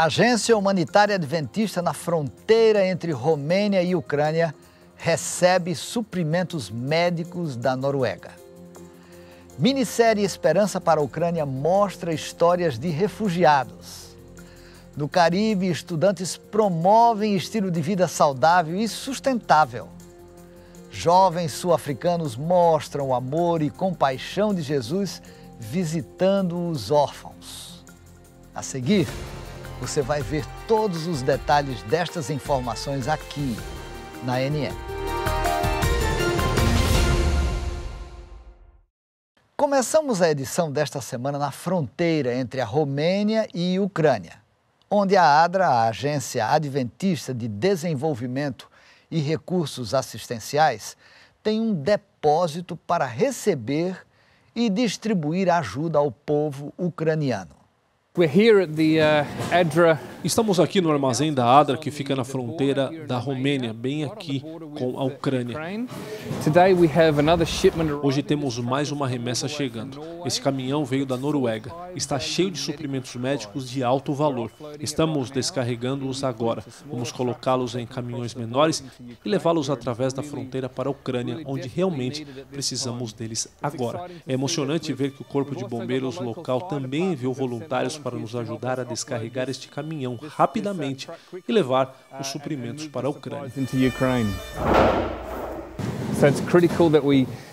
Agência Humanitária Adventista na fronteira entre Romênia e Ucrânia recebe suprimentos médicos da Noruega. Minissérie Esperança para a Ucrânia mostra histórias de refugiados. No Caribe, estudantes promovem estilo de vida saudável e sustentável. Jovens sul-africanos mostram o amor e compaixão de Jesus visitando os órfãos. A seguir, você vai ver todos os detalhes destas informações aqui na NN. Começamos a edição desta semana na fronteira entre a Romênia e Ucrânia, onde a ADRA, a Agência Adventista de Desenvolvimento e Recursos Assistenciais, tem um depósito para receber e distribuir ajuda ao povo ucraniano. Uh, Estamos aqui no armazém da Adra, que fica na fronteira da Romênia, bem aqui com a Ucrânia. Hoje temos mais uma remessa chegando. Esse caminhão veio da Noruega. Está cheio de suprimentos médicos de alto valor. Estamos descarregando-os agora. Vamos colocá-los em caminhões menores e levá-los através da fronteira para a Ucrânia, onde realmente precisamos deles agora. É emocionante ver que o Corpo de Bombeiros local também enviou voluntários para nos ajudar a descarregar este caminhão rapidamente e levar os suprimentos para a Ucrânia. So it's critical that we Uh,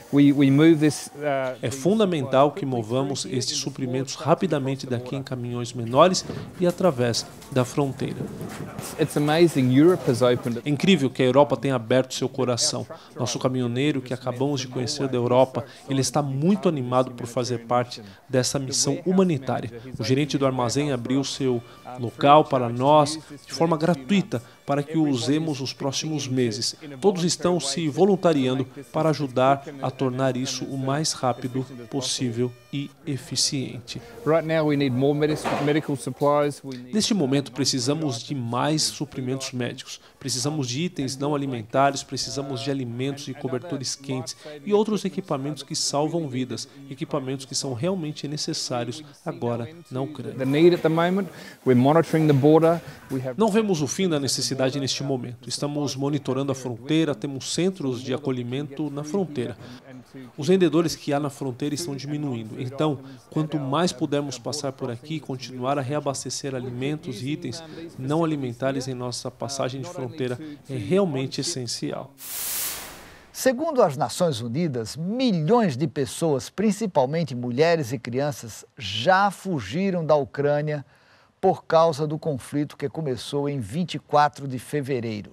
é fundamental que movamos estes suprimentos rapidamente daqui em caminhões menores e através da fronteira. É incrível que a Europa tenha aberto seu coração. Nosso caminhoneiro, que acabamos de conhecer da Europa, ele está muito animado por fazer parte dessa missão humanitária. O gerente do armazém abriu seu local para nós de forma gratuita para que o usemos nos próximos meses. Todos estão se voluntariando para ajudar a tornar isso o mais rápido possível e eficiente. Neste momento, precisamos de mais suprimentos médicos. Precisamos de itens não alimentares, precisamos de alimentos e cobertores quentes e outros equipamentos que salvam vidas, equipamentos que são realmente necessários agora na Ucrânia. Não vemos o fim da necessidade neste momento. Estamos monitorando a fronteira, temos centros de acolhimento na fronteira. Os vendedores que há na fronteira estão diminuindo. Então, quanto mais pudermos passar por aqui e continuar a reabastecer alimentos e itens não alimentares em nossa passagem de fronteira, é realmente essencial. Segundo as Nações Unidas, milhões de pessoas, principalmente mulheres e crianças, já fugiram da Ucrânia por causa do conflito que começou em 24 de fevereiro.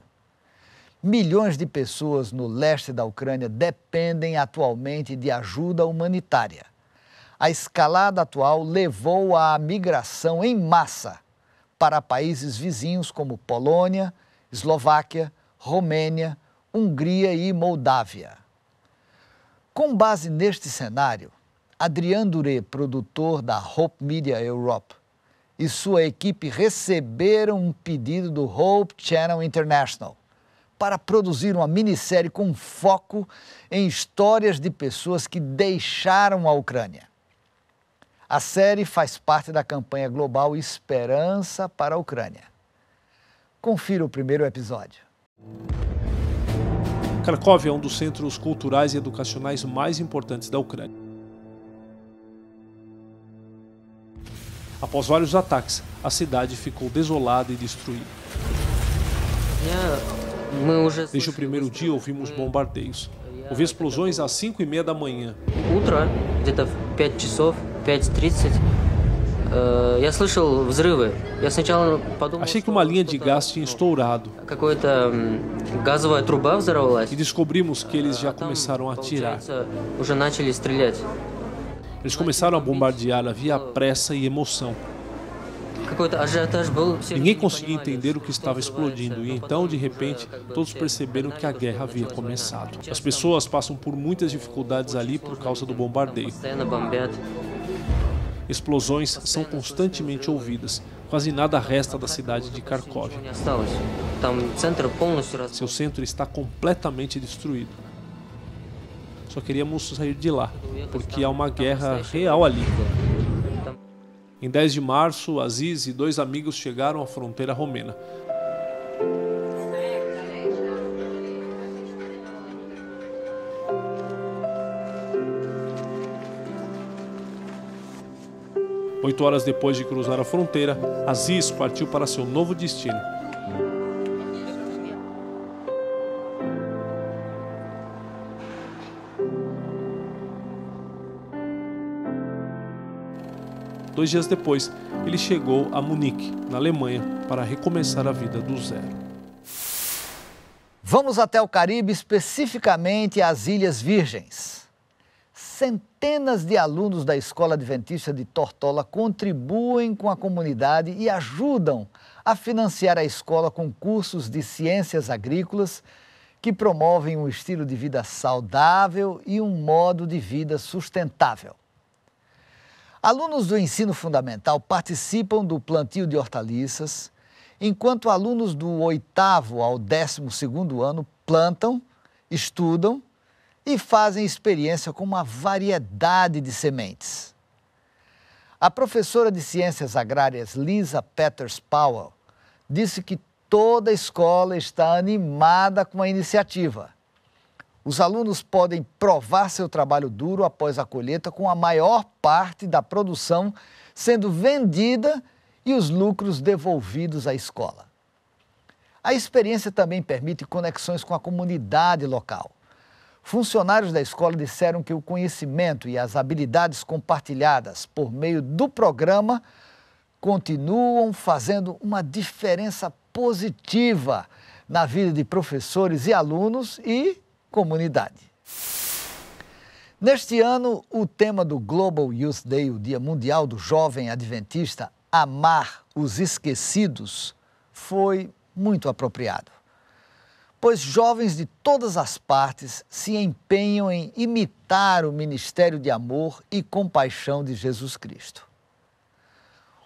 Milhões de pessoas no leste da Ucrânia dependem atualmente de ajuda humanitária. A escalada atual levou à migração em massa para países vizinhos como Polônia, Eslováquia, Romênia, Hungria e Moldávia. Com base neste cenário, Adrian Duré, produtor da Hope Media Europe, e sua equipe receberam um pedido do Hope Channel International para produzir uma minissérie com foco em histórias de pessoas que deixaram a Ucrânia. A série faz parte da campanha global Esperança para a Ucrânia. Confira o primeiro episódio. Kharkov é um dos centros culturais e educacionais mais importantes da Ucrânia. Após vários ataques, a cidade ficou desolada e destruída. Desde o primeiro dia ouvimos bombardeios. Ouvi explosões às 5 e meia da manhã. Achei que uma linha de gás tinha estourado. E descobrimos que eles já começaram a atirar. Eles começaram a bombardear, havia pressa e emoção. Ninguém conseguia entender o que estava explodindo e então, de repente, todos perceberam que a guerra havia começado. As pessoas passam por muitas dificuldades ali por causa do bombardeio. Explosões são constantemente ouvidas. Quase nada resta da cidade de Kharkov. Seu centro está completamente destruído. Só queríamos sair de lá, porque há uma guerra real ali. Em 10 de março, Aziz e dois amigos chegaram à fronteira romena. Oito horas depois de cruzar a fronteira, Aziz partiu para seu novo destino. Dois dias depois, ele chegou a Munique, na Alemanha, para recomeçar a vida do zero. Vamos até o Caribe, especificamente às Ilhas Virgens centenas de alunos da Escola Adventista de Tortola contribuem com a comunidade e ajudam a financiar a escola com cursos de ciências agrícolas que promovem um estilo de vida saudável e um modo de vida sustentável. Alunos do ensino fundamental participam do plantio de hortaliças, enquanto alunos do oitavo ao décimo segundo ano plantam, estudam e fazem experiência com uma variedade de sementes. A professora de Ciências Agrárias Lisa Peters Powell disse que toda a escola está animada com a iniciativa. Os alunos podem provar seu trabalho duro após a colheita, com a maior parte da produção sendo vendida e os lucros devolvidos à escola. A experiência também permite conexões com a comunidade local. Funcionários da escola disseram que o conhecimento e as habilidades compartilhadas por meio do programa continuam fazendo uma diferença positiva na vida de professores e alunos e comunidade. Neste ano, o tema do Global Youth Day, o Dia Mundial do Jovem Adventista, Amar os Esquecidos, foi muito apropriado pois jovens de todas as partes se empenham em imitar o ministério de amor e compaixão de Jesus Cristo.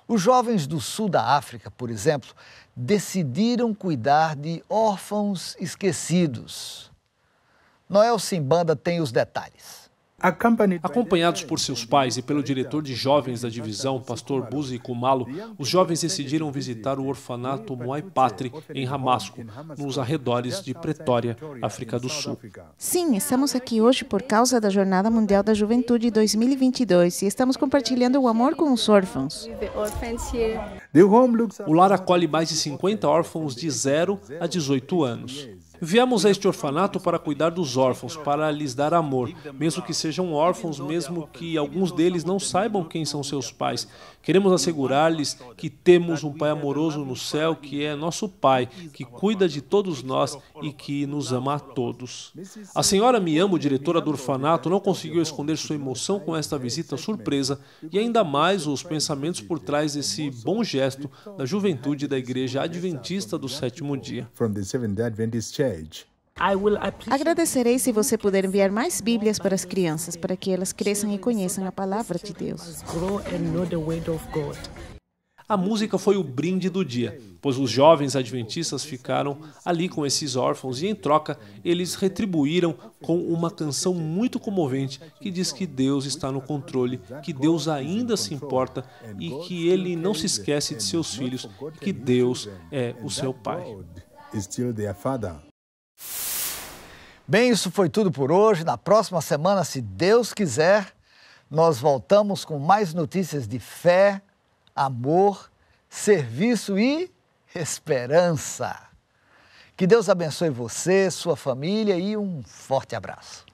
Os jovens do sul da África, por exemplo, decidiram cuidar de órfãos esquecidos. Noel Simbanda tem os detalhes. Acompanhados por seus pais e pelo diretor de jovens da divisão, pastor Buzi Kumalo, os jovens decidiram visitar o orfanato Moai Patri, em Ramasco, nos arredores de Pretória, África do Sul. Sim, estamos aqui hoje por causa da Jornada Mundial da Juventude 2022 e estamos compartilhando o amor com os órfãos. O lar acolhe mais de 50 órfãos de 0 a 18 anos. Viemos a este orfanato para cuidar dos órfãos, para lhes dar amor, mesmo que sejam órfãos, mesmo que alguns deles não saibam quem são seus pais. Queremos assegurar-lhes que temos um Pai amoroso no céu, que é nosso Pai, que cuida de todos nós e que nos ama a todos. A senhora Miamo, diretora do orfanato, não conseguiu esconder sua emoção com esta visita surpresa e ainda mais os pensamentos por trás desse bom gesto da juventude da Igreja Adventista do Sétimo Dia. Agradecerei se você puder enviar mais Bíblias para as crianças, para que elas cresçam e conheçam a palavra de Deus. A música foi o brinde do dia, pois os jovens adventistas ficaram ali com esses órfãos e, em troca, eles retribuíram com uma canção muito comovente que diz que Deus está no controle, que Deus ainda se importa e que ele não se esquece de seus filhos, que Deus é o seu Pai. Bem, isso foi tudo por hoje. Na próxima semana, se Deus quiser, nós voltamos com mais notícias de fé, amor, serviço e esperança. Que Deus abençoe você, sua família e um forte abraço.